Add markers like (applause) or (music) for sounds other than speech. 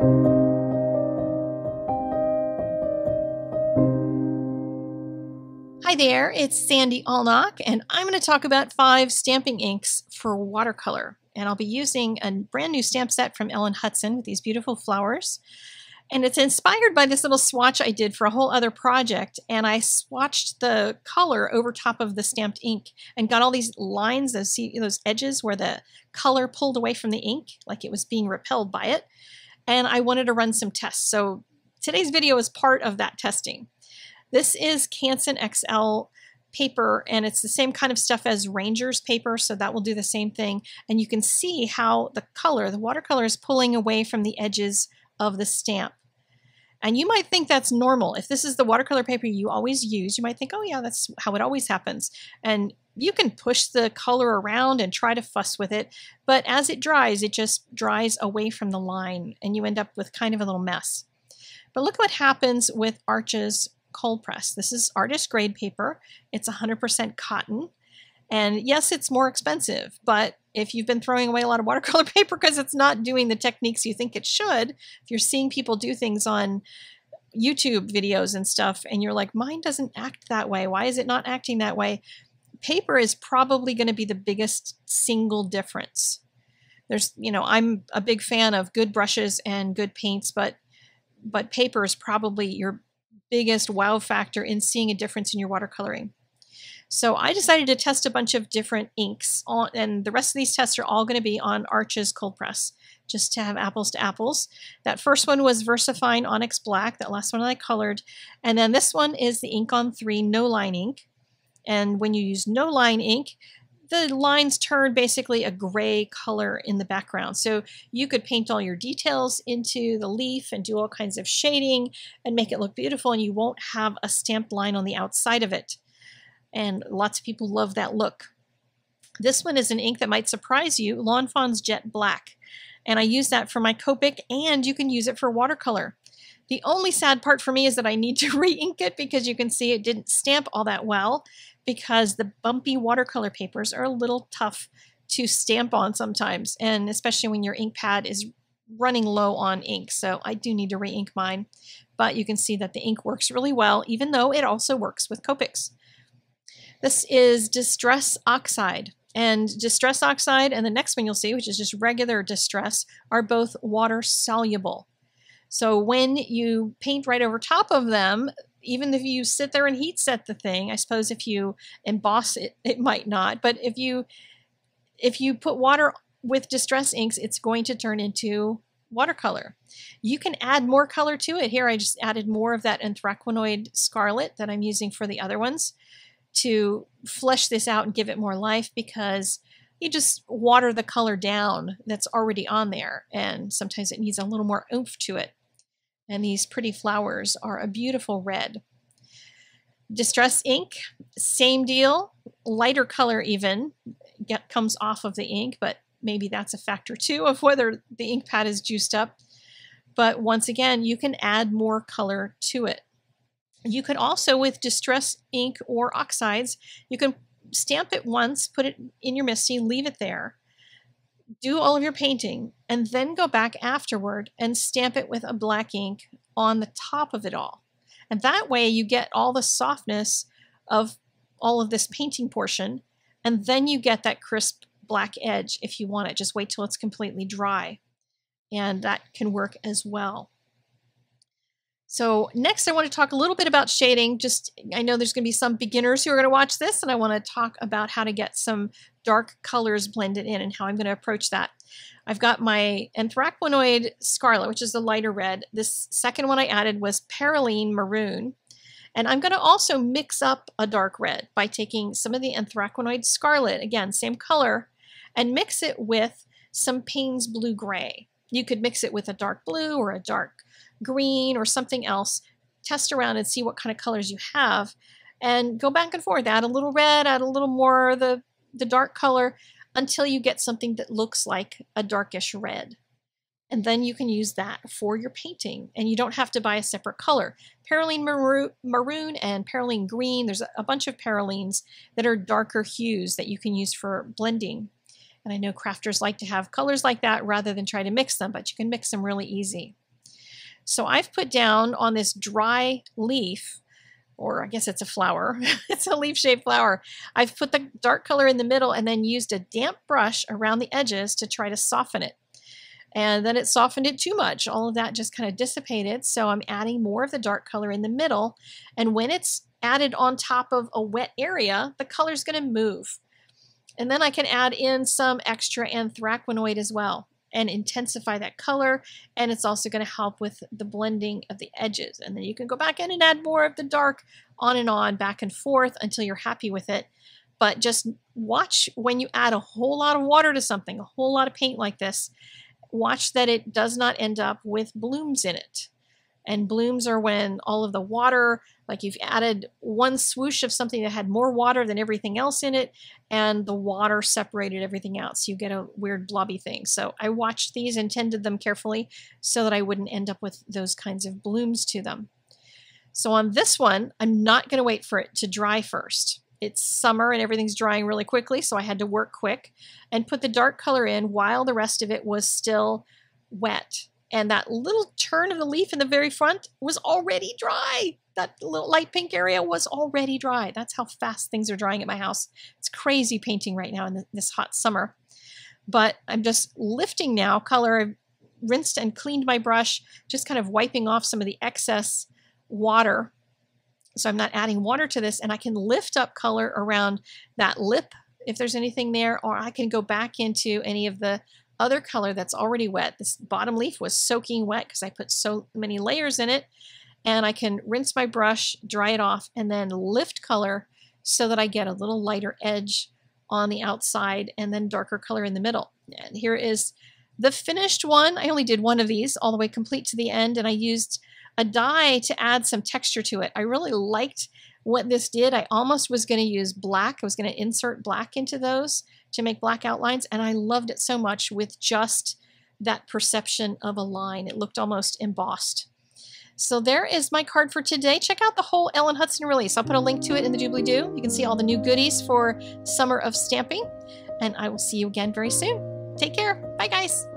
Hi there, it's Sandy Allnock, and I'm going to talk about five stamping inks for watercolor. And I'll be using a brand new stamp set from Ellen Hutson with these beautiful flowers. And it's inspired by this little swatch I did for a whole other project. And I swatched the color over top of the stamped ink and got all these lines, those, see, those edges where the color pulled away from the ink, like it was being repelled by it. And I wanted to run some tests. So today's video is part of that testing. This is Canson XL paper and it's the same kind of stuff as Ranger's paper so that will do the same thing and you can see how the color, the watercolor is pulling away from the edges of the stamp. And you might think that's normal. If this is the watercolor paper you always use, you might think, oh yeah, that's how it always happens. And you can push the color around and try to fuss with it, but as it dries, it just dries away from the line and you end up with kind of a little mess. But look what happens with Arches cold press. This is artist grade paper. It's 100% cotton. And yes, it's more expensive, but if you've been throwing away a lot of watercolor (laughs) paper because it's not doing the techniques you think it should, if you're seeing people do things on YouTube videos and stuff, and you're like, mine doesn't act that way, why is it not acting that way? Paper is probably going to be the biggest single difference. There's, you know, I'm a big fan of good brushes and good paints, but but paper is probably your biggest wow factor in seeing a difference in your watercoloring. So I decided to test a bunch of different inks, and the rest of these tests are all going to be on Arches Cold Press, just to have apples to apples. That first one was VersaFine Onyx Black, that last one I colored, and then this one is the Ink on 3 No Line ink. And when you use No Line ink, the lines turn basically a gray color in the background. So you could paint all your details into the leaf and do all kinds of shading and make it look beautiful and you won't have a stamped line on the outside of it. And lots of people love that look. This one is an ink that might surprise you, Lawn Fawn's Jet Black. And I use that for my Copic and you can use it for watercolor. The only sad part for me is that I need to (laughs) re-ink it because you can see it didn't stamp all that well because the bumpy watercolor papers are a little tough to stamp on sometimes, and especially when your ink pad is running low on ink. So I do need to re-ink mine, but you can see that the ink works really well, even though it also works with Copics. This is Distress Oxide. And Distress Oxide and the next one you'll see, which is just regular Distress, are both water soluble. So when you paint right over top of them, even if you sit there and heat set the thing, I suppose if you emboss it, it might not. But if you if you put water with distress inks, it's going to turn into watercolor. You can add more color to it. Here I just added more of that anthraquinoid scarlet that I'm using for the other ones to flesh this out and give it more life because you just water the color down that's already on there and sometimes it needs a little more oomph to it. And these pretty flowers are a beautiful red. Distress ink, same deal, lighter color even, get, comes off of the ink, but maybe that's a factor too of whether the ink pad is juiced up. But once again, you can add more color to it. You could also, with distress ink or oxides, you can stamp it once, put it in your MISTI, leave it there, do all of your painting, and then go back afterward and stamp it with a black ink on the top of it all. And that way you get all the softness of all of this painting portion, and then you get that crisp black edge if you want it. Just wait till it's completely dry. And that can work as well. So next I want to talk a little bit about shading. Just I know there's going to be some beginners who are going to watch this and I want to talk about how to get some dark colors blended in and how I'm going to approach that. I've got my anthraquinoid scarlet, which is the lighter red. This second one I added was perylene maroon. And I'm going to also mix up a dark red by taking some of the anthraquinoid scarlet, again, same color, and mix it with some Payne's blue gray. You could mix it with a dark blue or a dark green or something else, test around and see what kind of colors you have, and go back and forth. Add a little red, add a little more of the, the dark color until you get something that looks like a darkish red. And then you can use that for your painting, and you don't have to buy a separate color. Perylene maroon and perylene green, there's a bunch of perylenes that are darker hues that you can use for blending. And I know crafters like to have colors like that rather than try to mix them, but you can mix them really easy. So I've put down on this dry leaf, or I guess it's a flower, (laughs) it's a leaf-shaped flower. I've put the dark color in the middle and then used a damp brush around the edges to try to soften it. And then it softened it too much. All of that just kind of dissipated. So I'm adding more of the dark color in the middle. And when it's added on top of a wet area, the color is going to move. And then I can add in some extra anthraquinoid as well and intensify that color. And it's also going to help with the blending of the edges. And then you can go back in and add more of the dark on and on, back and forth until you're happy with it. But just watch when you add a whole lot of water to something, a whole lot of paint like this, watch that it does not end up with blooms in it. And blooms are when all of the water, like you've added one swoosh of something that had more water than everything else in it, and the water separated everything out. So you get a weird blobby thing. So I watched these and tended them carefully so that I wouldn't end up with those kinds of blooms to them. So on this one, I'm not going to wait for it to dry first it's summer and everything's drying really quickly, so I had to work quick and put the dark color in while the rest of it was still wet. And that little turn of the leaf in the very front was already dry. That little light pink area was already dry. That's how fast things are drying at my house. It's crazy painting right now in this hot summer. But I'm just lifting now color. I've rinsed and cleaned my brush, just kind of wiping off some of the excess water so I'm not adding water to this and I can lift up color around that lip if there's anything there, or I can go back into any of the other color that's already wet. This bottom leaf was soaking wet because I put so many layers in it. And I can rinse my brush, dry it off, and then lift color so that I get a little lighter edge on the outside and then darker color in the middle. And here is the finished one. I only did one of these all the way complete to the end, and I used a dye to add some texture to it. I really liked what this did. I almost was going to use black. I was going to insert black into those to make black outlines, and I loved it so much with just that perception of a line. It looked almost embossed. So there is my card for today. Check out the whole Ellen Hutson release. I'll put a link to it in the doobly-doo. You can see all the new goodies for Summer of Stamping, and I will see you again very soon. Take care. Bye, guys.